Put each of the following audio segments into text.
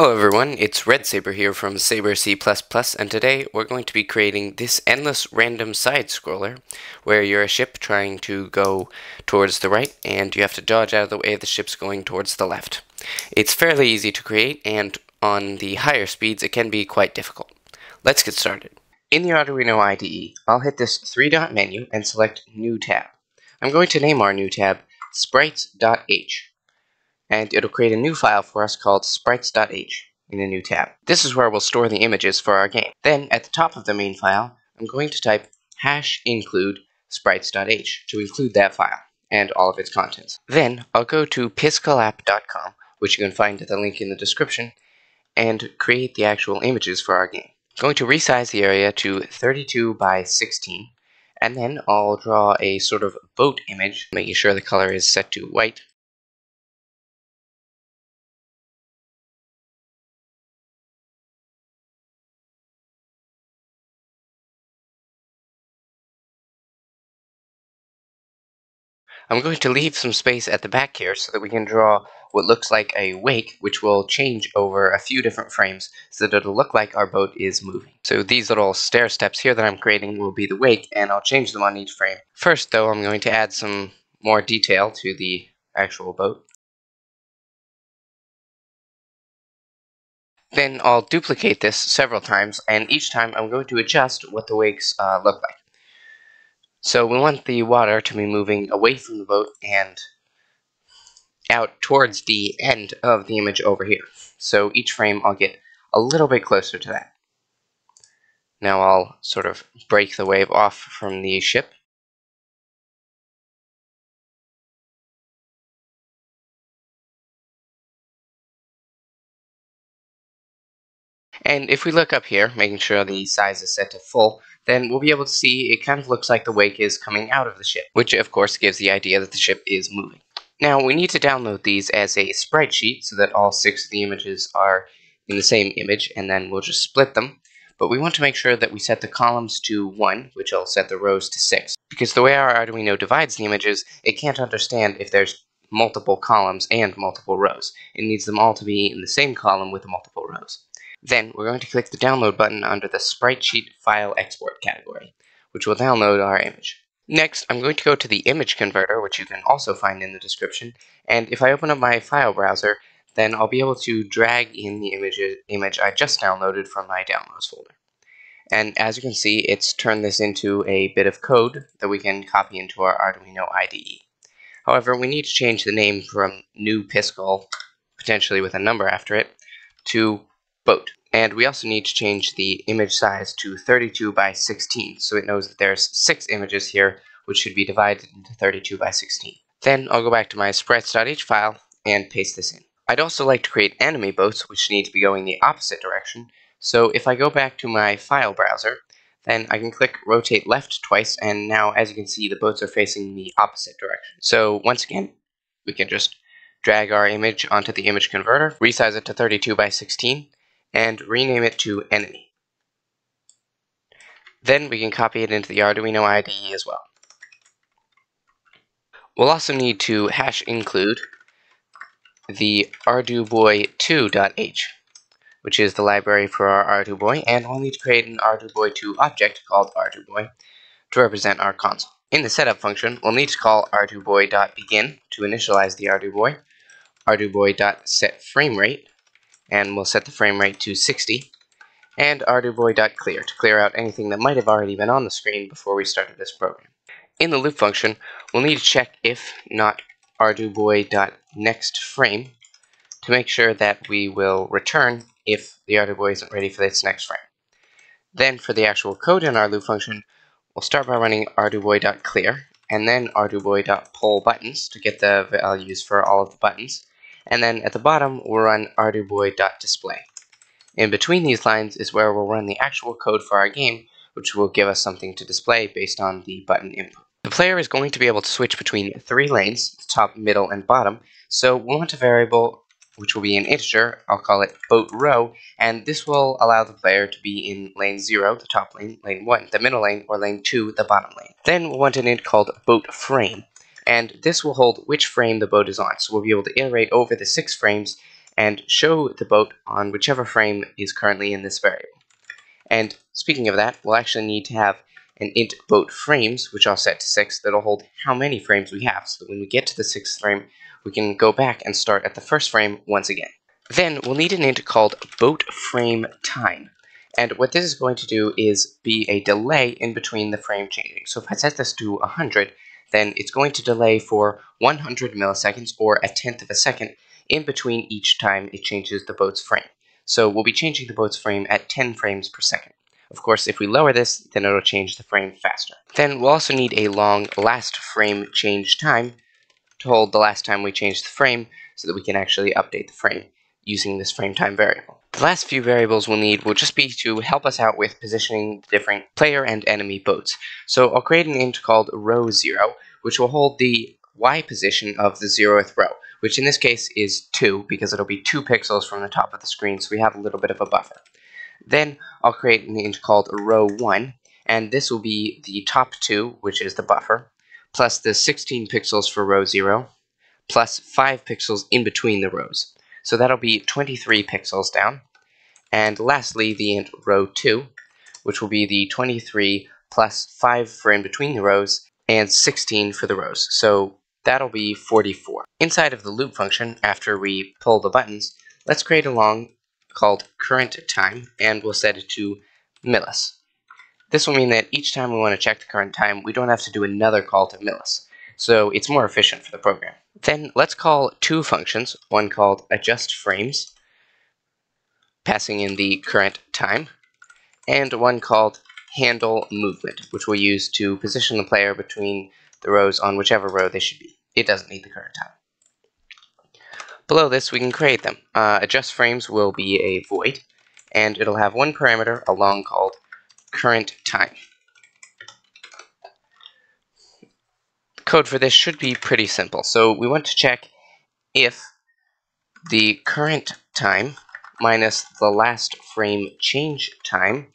Hello everyone, it's Red Saber here from Saber C++ and today we're going to be creating this endless random side scroller where you're a ship trying to go towards the right and you have to dodge out of the way of the ship's going towards the left. It's fairly easy to create and on the higher speeds it can be quite difficult. Let's get started. In the Arduino IDE, I'll hit this three dot menu and select New Tab. I'm going to name our new tab sprites.h and it'll create a new file for us called sprites.h in a new tab. This is where we'll store the images for our game. Then, at the top of the main file, I'm going to type hash include sprites.h to include that file and all of its contents. Then, I'll go to piskelapp.com, which you can find at the link in the description, and create the actual images for our game. I'm going to resize the area to 32 by 16, and then I'll draw a sort of boat image, making sure the color is set to white, I'm going to leave some space at the back here so that we can draw what looks like a wake, which will change over a few different frames so that it'll look like our boat is moving. So these little stair steps here that I'm creating will be the wake, and I'll change them on each frame. First, though, I'm going to add some more detail to the actual boat. Then I'll duplicate this several times, and each time I'm going to adjust what the wakes uh, look like. So we want the water to be moving away from the boat and out towards the end of the image over here. So each frame I'll get a little bit closer to that. Now I'll sort of break the wave off from the ship. And if we look up here, making sure the size is set to full, then we'll be able to see it kind of looks like the wake is coming out of the ship, which of course gives the idea that the ship is moving. Now we need to download these as a sprite sheet so that all six of the images are in the same image and then we'll just split them. But we want to make sure that we set the columns to 1, which will set the rows to 6. Because the way our Arduino divides the images, it can't understand if there's multiple columns and multiple rows. It needs them all to be in the same column with the multiple rows. Then we're going to click the download button under the sprite sheet file export category, which will download our image. Next, I'm going to go to the image converter, which you can also find in the description, and if I open up my file browser, then I'll be able to drag in the image, image I just downloaded from my downloads folder. And as you can see, it's turned this into a bit of code that we can copy into our Arduino IDE. However, we need to change the name from new Piskel, potentially with a number after it, to boat. And we also need to change the image size to 32 by 16, so it knows that there's six images here, which should be divided into 32 by 16. Then I'll go back to my sprites.h file and paste this in. I'd also like to create enemy boats, which need to be going the opposite direction. So if I go back to my file browser, then I can click rotate left twice, and now as you can see, the boats are facing the opposite direction. So once again, we can just drag our image onto the image converter, resize it to 32 by 16, and rename it to enemy. Then we can copy it into the Arduino IDE as well. We'll also need to hash include the arduboy2.h, which is the library for our arduboy, and we'll need to create an arduboy2 object called arduboy to represent our console. In the setup function, we'll need to call arduboy.begin to initialize the arduboy, arduboy.setFramerate and we'll set the frame rate to 60 and arduboy.clear to clear out anything that might have already been on the screen before we started this program. In the loop function, we'll need to check if not arduboy.nextFrame to make sure that we will return if the arduboy isn't ready for its next frame. Then for the actual code in our loop function, we'll start by running arduboy.clear and then arduboy.pullButtons to get the values for all of the buttons and then at the bottom we'll run arduboy.display. In between these lines is where we'll run the actual code for our game, which will give us something to display based on the button input. The player is going to be able to switch between three lanes, top, middle, and bottom, so we'll want a variable which will be an integer, I'll call it boat row, and this will allow the player to be in lane 0, the top lane, lane 1, the middle lane, or lane 2, the bottom lane. Then we'll want an int called boat frame, and this will hold which frame the boat is on. So we'll be able to iterate over the six frames and show the boat on whichever frame is currently in this variable. And speaking of that, we'll actually need to have an int boat frames, which I'll set to 6, that'll hold how many frames we have, so that when we get to the 6th frame, we can go back and start at the first frame once again. Then we'll need an int called boat frame time. And what this is going to do is be a delay in between the frame changing. So if I set this to 100, then it's going to delay for 100 milliseconds or a tenth of a second in between each time it changes the boat's frame. So we'll be changing the boat's frame at 10 frames per second. Of course, if we lower this, then it'll change the frame faster. Then we'll also need a long last frame change time to hold the last time we change the frame so that we can actually update the frame using this frame time variable. The last few variables we'll need will just be to help us out with positioning the different player and enemy boats. So I'll create an int called row 0, which will hold the y position of the zeroth row, which in this case is 2 because it'll be 2 pixels from the top of the screen, so we have a little bit of a buffer. Then I'll create an int called row 1, and this will be the top 2, which is the buffer, plus the 16 pixels for row 0, plus 5 pixels in between the rows. So that'll be 23 pixels down. And lastly, the int row 2, which will be the 23 plus 5 for in between the rows, and 16 for the rows. So that'll be 44. Inside of the loop function, after we pull the buttons, let's create a long called current time, and we'll set it to millis. This will mean that each time we want to check the current time, we don't have to do another call to millis. So it's more efficient for the program. Then let's call two functions, one called adjust frames, passing in the current time, and one called handle movement, which we'll use to position the player between the rows on whichever row they should be. It doesn't need the current time. Below this, we can create them. Uh, adjust frames will be a void, and it'll have one parameter, a long called current time. Code for this should be pretty simple. So we want to check if the current time minus the last frame change time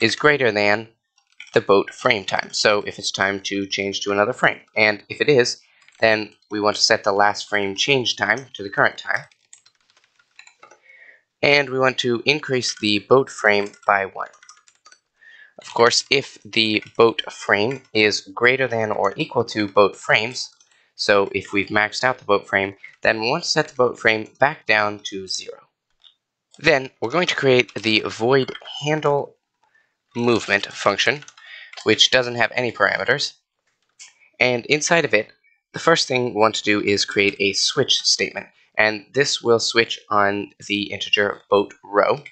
is greater than the boat frame time. So if it's time to change to another frame. And if it is, then we want to set the last frame change time to the current time. And we want to increase the boat frame by 1. Of course, if the boat frame is greater than or equal to boat frames, so if we've maxed out the boat frame, then we want to set the boat frame back down to 0. Then we're going to create the void handle movement function, which doesn't have any parameters. And inside of it, the first thing we want to do is create a switch statement. And this will switch on the integer boat row.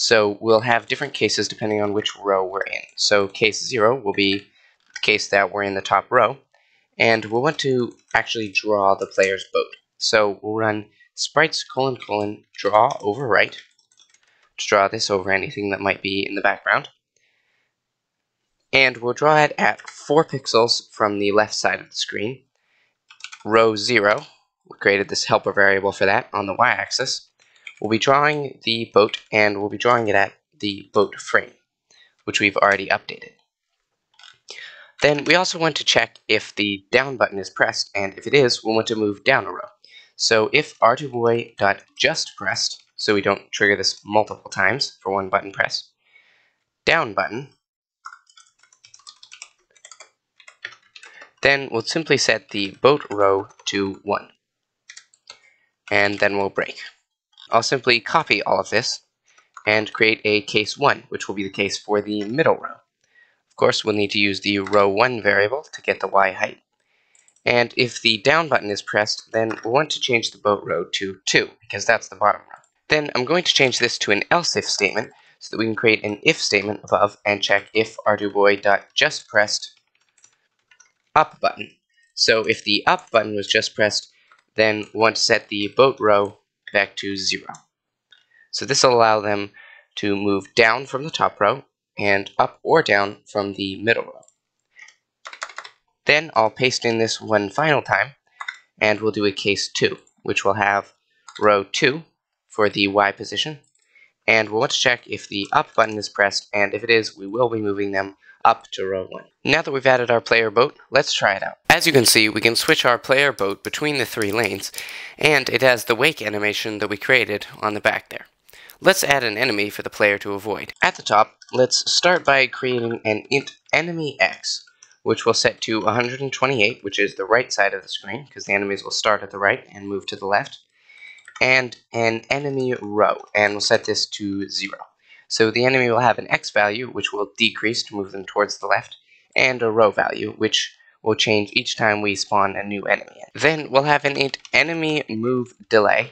So we'll have different cases depending on which row we're in. So case 0 will be the case that we're in the top row. And we'll want to actually draw the player's boat. So we'll run sprites colon colon draw overwrite to draw this over anything that might be in the background. And we'll draw it at 4 pixels from the left side of the screen row 0, we created this helper variable for that on the y-axis, we'll be drawing the boat and we'll be drawing it at the boat frame, which we've already updated. Then we also want to check if the down button is pressed, and if it is, we'll want to move down a row. So if arduboy.justPressed, so we don't trigger this multiple times for one button press, down button Then we'll simply set the boat row to 1. And then we'll break. I'll simply copy all of this and create a case 1, which will be the case for the middle row. Of course, we'll need to use the row 1 variable to get the y height. And if the down button is pressed, then we'll want to change the boat row to 2, because that's the bottom row. Then I'm going to change this to an else if statement, so that we can create an if statement above and check if arduboy.justPressed up button. So if the up button was just pressed, then we want to set the boat row back to 0. So this will allow them to move down from the top row and up or down from the middle row. Then I'll paste in this one final time, and we'll do a case 2, which will have row 2 for the Y position, and we'll want to check if the up button is pressed, and if it is, we will be moving them up to row 1. Now that we've added our player boat, let's try it out. As you can see, we can switch our player boat between the three lanes, and it has the wake animation that we created on the back there. Let's add an enemy for the player to avoid. At the top, let's start by creating an int enemy x, which we'll set to 128, which is the right side of the screen, because the enemies will start at the right and move to the left, and an enemy row, and we'll set this to 0. So the enemy will have an x value, which will decrease to move them towards the left, and a row value, which will change each time we spawn a new enemy. Then we'll have an int enemy move delay,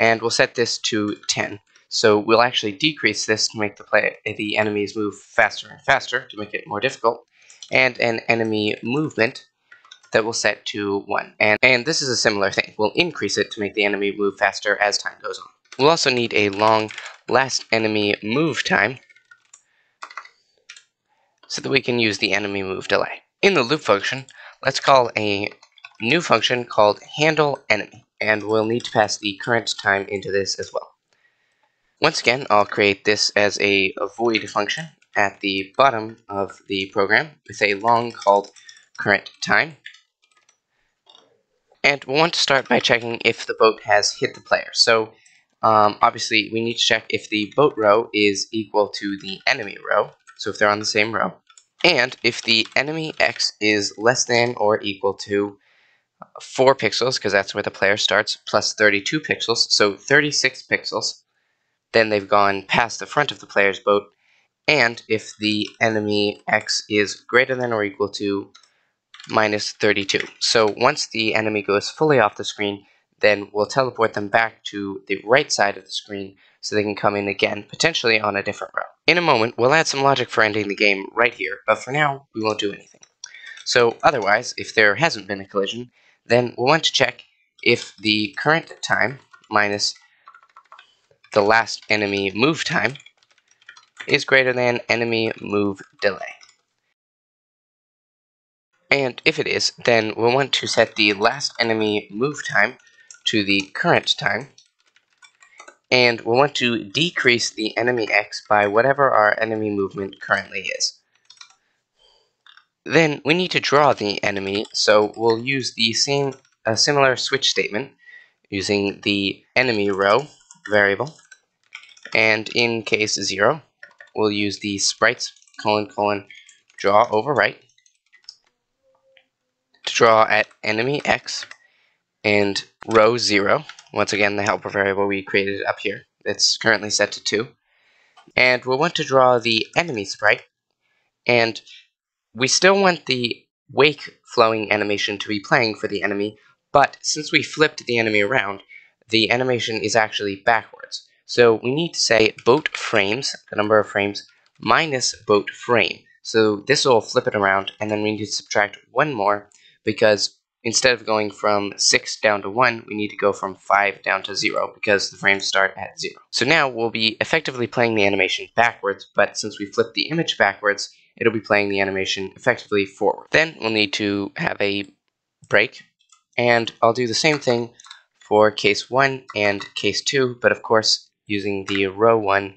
and we'll set this to 10. So we'll actually decrease this to make the play the enemies move faster and faster to make it more difficult, and an enemy movement that we'll set to 1. And, and this is a similar thing. We'll increase it to make the enemy move faster as time goes on. We'll also need a long last enemy move time so that we can use the enemy move delay. In the loop function, let's call a new function called handle enemy, and we'll need to pass the current time into this as well. Once again, I'll create this as a void function at the bottom of the program with a long called current time. And we'll want to start by checking if the boat has hit the player. So um, obviously, we need to check if the boat row is equal to the enemy row, so if they're on the same row, and if the enemy x is less than or equal to 4 pixels, because that's where the player starts, plus 32 pixels, so 36 pixels, then they've gone past the front of the player's boat, and if the enemy x is greater than or equal to minus 32. So once the enemy goes fully off the screen, then we'll teleport them back to the right side of the screen so they can come in again, potentially on a different row. In a moment, we'll add some logic for ending the game right here, but for now, we won't do anything. So otherwise, if there hasn't been a collision, then we'll want to check if the current time minus the last enemy move time is greater than enemy move delay. And if it is, then we'll want to set the last enemy move time to the current time. And we'll want to decrease the enemy x by whatever our enemy movement currently is. Then we need to draw the enemy, so we'll use the same a similar switch statement using the enemy row variable. And in case 0, we'll use the sprites colon colon draw overwrite to draw at enemy x and row 0, once again the helper variable we created up here, it's currently set to 2. And we'll want to draw the enemy sprite, and we still want the wake flowing animation to be playing for the enemy, but since we flipped the enemy around, the animation is actually backwards. So we need to say boat frames, the number of frames, minus boat frame. So this will flip it around, and then we need to subtract one more, because instead of going from 6 down to 1, we need to go from 5 down to 0 because the frames start at 0. So now we'll be effectively playing the animation backwards, but since we flipped the image backwards, it'll be playing the animation effectively forward. Then we'll need to have a break, and I'll do the same thing for case 1 and case 2, but of course using the row 1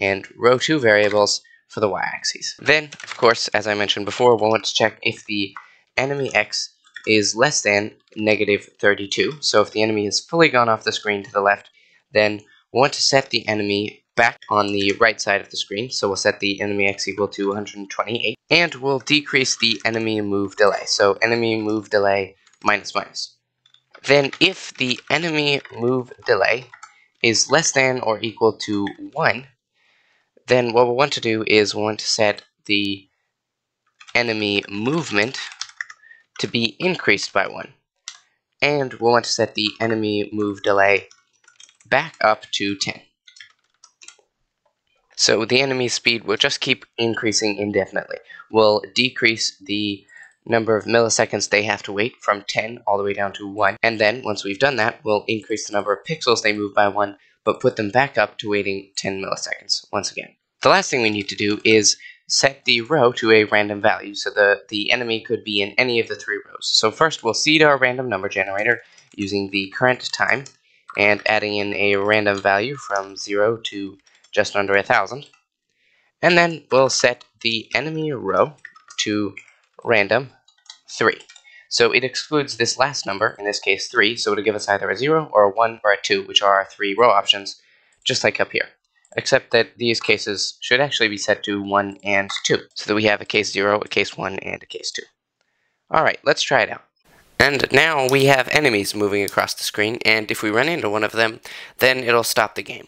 and row 2 variables for the y-axis. Then, of course, as I mentioned before, we'll want to check if the enemy x is less than negative 32. So if the enemy has fully gone off the screen to the left, then we want to set the enemy back on the right side of the screen. So we'll set the enemy x equal to 128. And we'll decrease the enemy move delay. So enemy move delay minus minus. Then if the enemy move delay is less than or equal to 1, then what we'll want to do is we'll want to set the enemy movement to be increased by 1. And we'll want to set the enemy move delay back up to 10. So the enemy speed will just keep increasing indefinitely. We'll decrease the number of milliseconds they have to wait from 10 all the way down to 1. And then, once we've done that, we'll increase the number of pixels they move by 1, but put them back up to waiting 10 milliseconds once again. The last thing we need to do is set the row to a random value, so the, the enemy could be in any of the three rows. So first we'll seed our random number generator using the current time and adding in a random value from 0 to just under a 1,000. And then we'll set the enemy row to random 3. So it excludes this last number, in this case 3, so it'll give us either a 0 or a 1 or a 2, which are our three row options, just like up here. Except that these cases should actually be set to 1 and 2, so that we have a case 0, a case 1, and a case 2. Alright, let's try it out. And now we have enemies moving across the screen, and if we run into one of them, then it'll stop the game.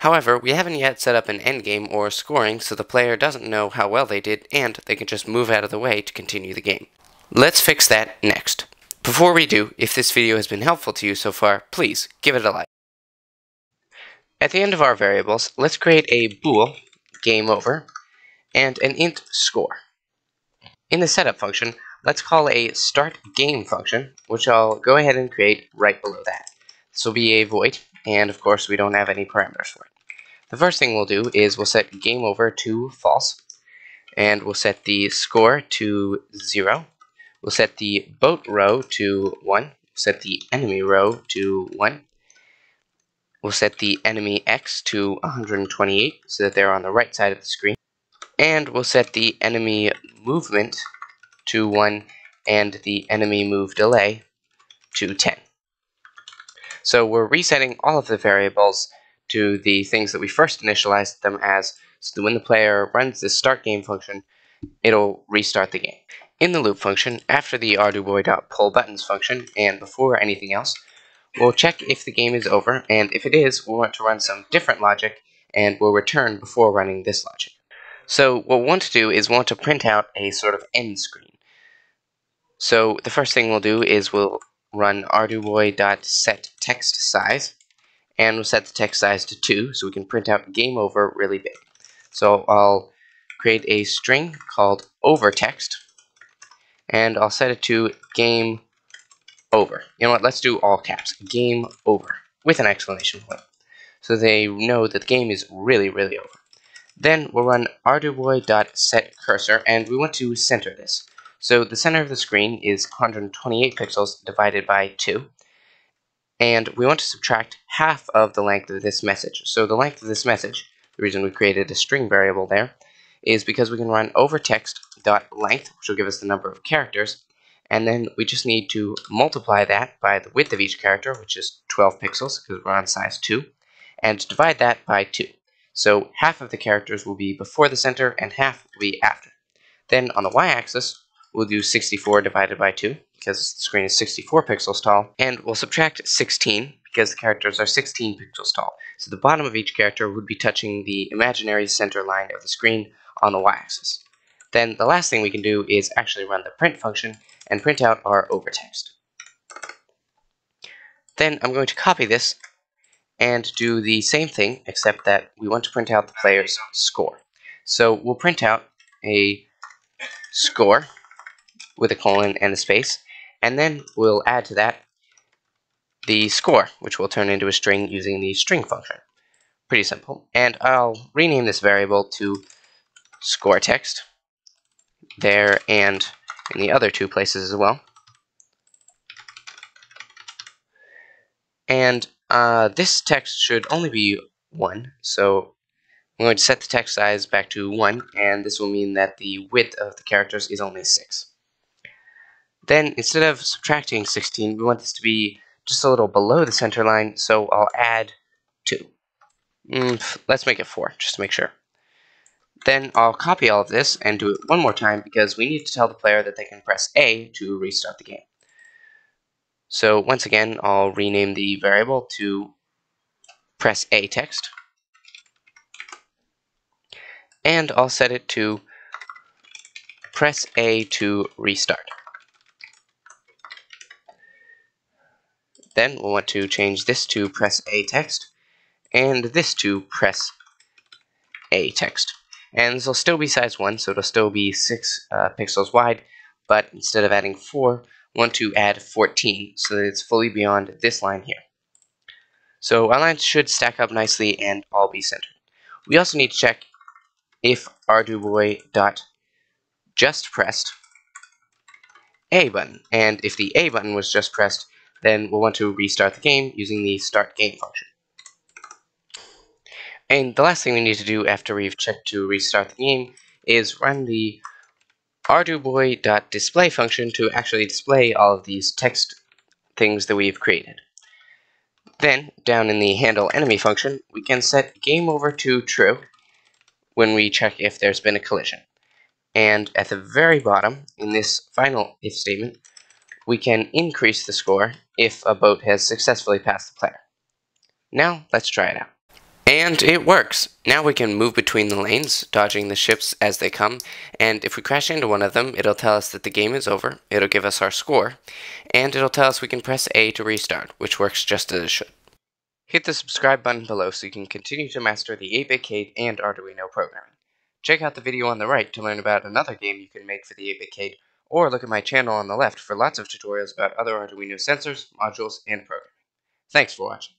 However, we haven't yet set up an endgame or scoring so the player doesn't know how well they did and they can just move out of the way to continue the game. Let's fix that next. Before we do, if this video has been helpful to you so far, please give it a like. At the end of our variables, let's create a bool, game over, and an int score. In the setup function, let's call a start game function, which I'll go ahead and create right below that. This will be a void, and of course we don't have any parameters for it. The first thing we'll do is we'll set game over to false, and we'll set the score to 0. We'll set the boat row to 1. Set the enemy row to 1. We'll set the enemy x to 128 so that they're on the right side of the screen. And we'll set the enemy movement to 1 and the enemy move delay to 10. So we're resetting all of the variables to the things that we first initialized them as, so that when the player runs this start game function, it'll restart the game. In the loop function, after the arduboy.pullButtons function, and before anything else, we'll check if the game is over, and if it is, we'll want to run some different logic, and we'll return before running this logic. So what we want to do is we want to print out a sort of end screen. So the first thing we'll do is we'll run arduboy.set text size, and we'll set the text size to 2 so we can print out game over really big. So I'll create a string called overText, and I'll set it to game over. You know what, let's do all caps, game over, with an exclamation point, so they know that the game is really, really over. Then we'll run arduboy.setCursor, and we want to center this. So the center of the screen is 128 pixels divided by 2. And we want to subtract half of the length of this message. So the length of this message, the reason we created a string variable there, is because we can run over text.length, which will give us the number of characters, and then we just need to multiply that by the width of each character, which is 12 pixels, because we're on size 2, and divide that by 2. So half of the characters will be before the center, and half will be after. Then on the y-axis, we'll do 64 divided by 2 because the screen is 64 pixels tall, and we'll subtract 16 because the characters are 16 pixels tall. So the bottom of each character would be touching the imaginary center line of the screen on the y-axis. Then the last thing we can do is actually run the print function and print out our overtext. Then I'm going to copy this and do the same thing, except that we want to print out the player's score. So we'll print out a score with a colon and a space, and then we'll add to that the score, which we'll turn into a string using the string function. Pretty simple. And I'll rename this variable to score text there and in the other two places as well. And uh, this text should only be 1, so I'm going to set the text size back to 1, and this will mean that the width of the characters is only 6. Then instead of subtracting 16, we want this to be just a little below the center line, so I'll add 2. Mm, let's make it 4, just to make sure. Then I'll copy all of this and do it one more time because we need to tell the player that they can press A to restart the game. So once again, I'll rename the variable to press A text. And I'll set it to press A to restart. Then we'll want to change this to press A text, and this to press A text. And this will still be size 1, so it'll still be 6 uh, pixels wide, but instead of adding 4, we want to add 14, so that it's fully beyond this line here. So our lines should stack up nicely and all be centered. We also need to check if arduboy.justPressed pressed A button, and if the A button was just pressed, then we'll want to restart the game using the start game function. And the last thing we need to do after we've checked to restart the game is run the arduboy.display function to actually display all of these text things that we've created. Then, down in the handle enemy function, we can set game over to true when we check if there's been a collision. And at the very bottom, in this final if statement, we can increase the score if a boat has successfully passed the player. Now, let's try it out. And it works! Now we can move between the lanes, dodging the ships as they come, and if we crash into one of them, it'll tell us that the game is over, it'll give us our score, and it'll tell us we can press A to restart, which works just as it should. Hit the subscribe button below so you can continue to master the 8-Bitcade and Arduino programming. Check out the video on the right to learn about another game you can make for the 8-Bitcade, or look at my channel on the left for lots of tutorials about other Arduino sensors, modules, and programming. Thanks for watching.